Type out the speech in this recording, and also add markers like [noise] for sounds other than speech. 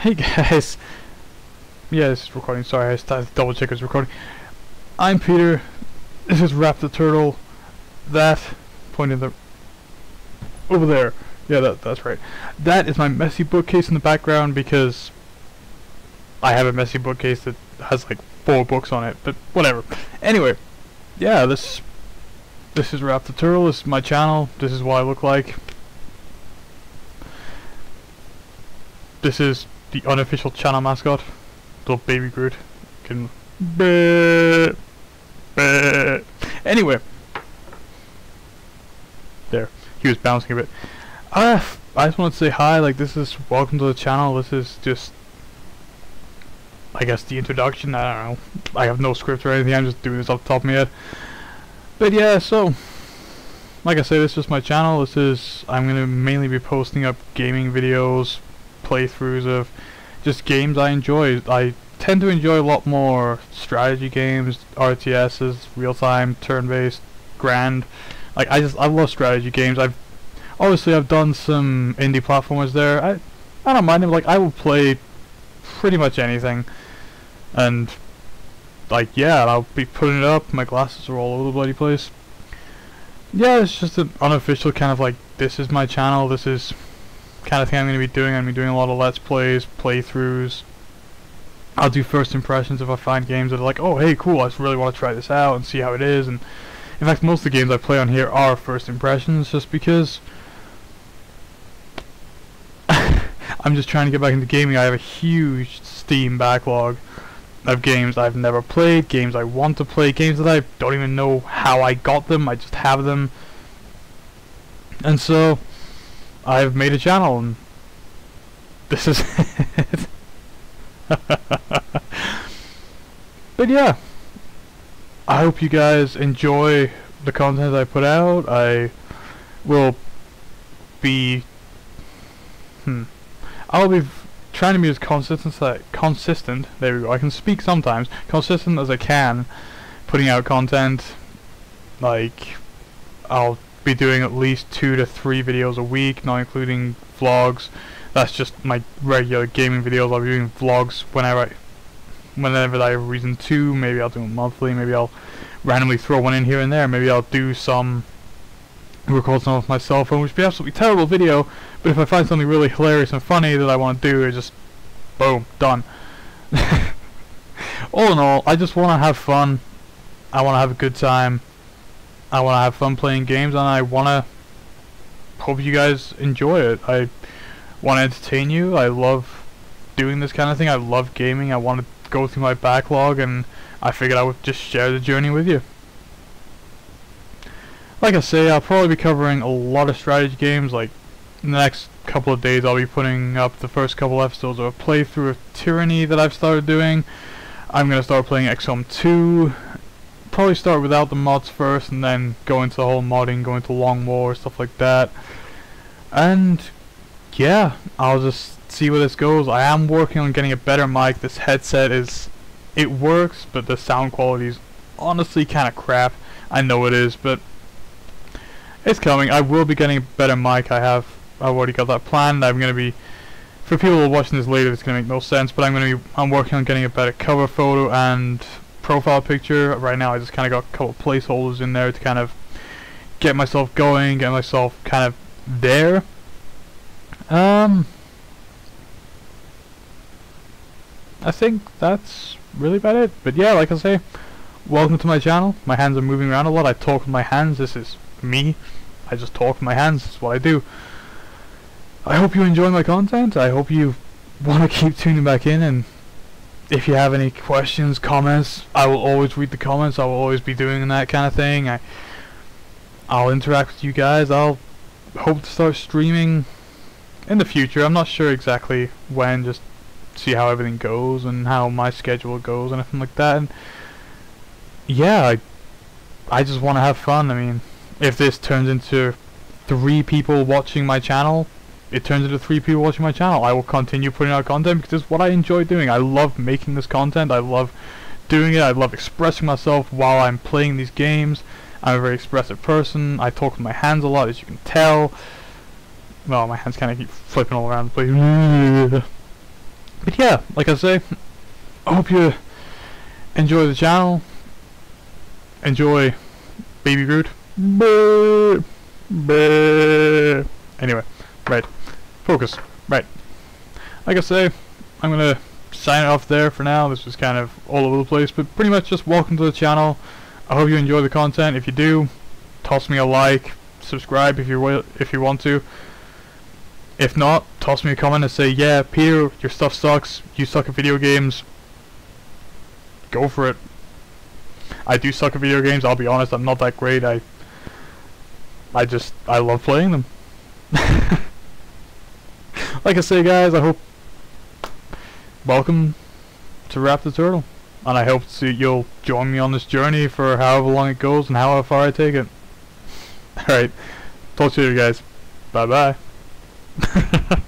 Hey guys. Yeah, this is recording. Sorry, I started double check it's recording. I'm Peter. This is Wrap the Turtle. That pointing the over there. Yeah, that that's right. That is my messy bookcase in the background because I have a messy bookcase that has like four books on it, but whatever. Anyway, yeah, this this is Wrap the Turtle. This is my channel. This is what I look like. This is the unofficial channel mascot, little baby Groot. Can bleh, anyway, there he was bouncing a bit. Uh, I just want to say hi. Like this is welcome to the channel. This is just, I guess the introduction. I don't know. I have no script or anything. I'm just doing this off the top of my head. But yeah, so like I say, this is my channel. This is I'm gonna mainly be posting up gaming videos, playthroughs of just games I enjoy. I tend to enjoy a lot more strategy games, RTSs, real-time, turn-based, grand. Like I just I love strategy games. I've obviously I've done some indie platformers there. I I don't mind them. Like I will play pretty much anything, and like yeah, I'll be putting it up. My glasses are all over the bloody place. Yeah, it's just an unofficial kind of like this is my channel. This is kind of thing I'm going to be doing. I'm going to be doing a lot of let's plays, playthroughs. I'll do first impressions if I find games that are like, oh hey, cool, I just really want to try this out and see how it is. And in fact, most of the games I play on here are first impressions, just because [laughs] I'm just trying to get back into gaming. I have a huge Steam backlog of games I've never played, games I want to play, games that I don't even know how I got them, I just have them. And so, I've made a channel and this is it. [laughs] but yeah, I hope you guys enjoy the content I put out. I will be, hmm, I'll be trying to be as consistent as I, consistent, there we go, I can speak sometimes, consistent as I can, putting out content, like, I'll be doing at least two to three videos a week, not including vlogs, that's just my regular gaming videos, I'll be doing vlogs whenever I, whenever I have reason to, maybe I'll do them monthly, maybe I'll randomly throw one in here and there, maybe I'll do some record some off my cell phone, which would be absolutely terrible video, but if I find something really hilarious and funny that I want to do, it's just, boom, done. [laughs] all in all, I just want to have fun. I want to have a good time. I want to have fun playing games, and I want to hope you guys enjoy it. I want to entertain you. I love doing this kind of thing. I love gaming. I want to go through my backlog, and I figured I would just share the journey with you. Like I say, I'll probably be covering a lot of strategy games, like in the next couple of days I'll be putting up the first couple episodes of a playthrough of Tyranny that I've started doing. I'm going to start playing XCOM 2, probably start without the mods first and then go into the whole modding, go into Long War, stuff like that. And yeah, I'll just see where this goes. I am working on getting a better mic. This headset is, it works, but the sound quality is honestly kind of crap. I know it is, but it's coming. I will be getting a better mic. I have. I've already got that planned. I'm going to be. For people watching this later, it's going to make no sense. But I'm going to be. I'm working on getting a better cover photo and profile picture. Right now, I just kind of got a couple placeholders in there to kind of get myself going, get myself kind of there. Um. I think that's really about it. But yeah, like I say, welcome to my channel. My hands are moving around a lot. I talk with my hands. This is me. I just talk with my hands. That's what I do. I hope you enjoy my content. I hope you want to keep tuning back in. And if you have any questions, comments, I will always read the comments. I will always be doing that kind of thing. I, I'll interact with you guys. I'll hope to start streaming in the future. I'm not sure exactly when. Just see how everything goes and how my schedule goes and everything like that. And yeah, I, I just want to have fun. I mean, if this turns into three people watching my channel, it turns into three people watching my channel. I will continue putting out content because it's what I enjoy doing. I love making this content. I love doing it. I love expressing myself while I'm playing these games. I'm a very expressive person. I talk with my hands a lot, as you can tell. Well, my hands kind of keep flipping all around [laughs] but yeah, like I say, I hope you enjoy the channel. Enjoy Baby Groot. Anyway, right. Focus. Right. Like I say, I'm gonna sign it off there for now. This was kind of all over the place, but pretty much just welcome to the channel. I hope you enjoy the content. If you do, toss me a like, subscribe if you will, if you want to. If not, toss me a comment and say, yeah, Peter, your stuff sucks. You suck at video games. Go for it. I do suck at video games. I'll be honest. I'm not that great. I, I just, I love playing them. [laughs] like I say, guys, I hope. Welcome to Wrap the Turtle, and I hope you'll join me on this journey for however long it goes and however far I take it. [laughs] All right, talk to you guys. Bye bye. [laughs]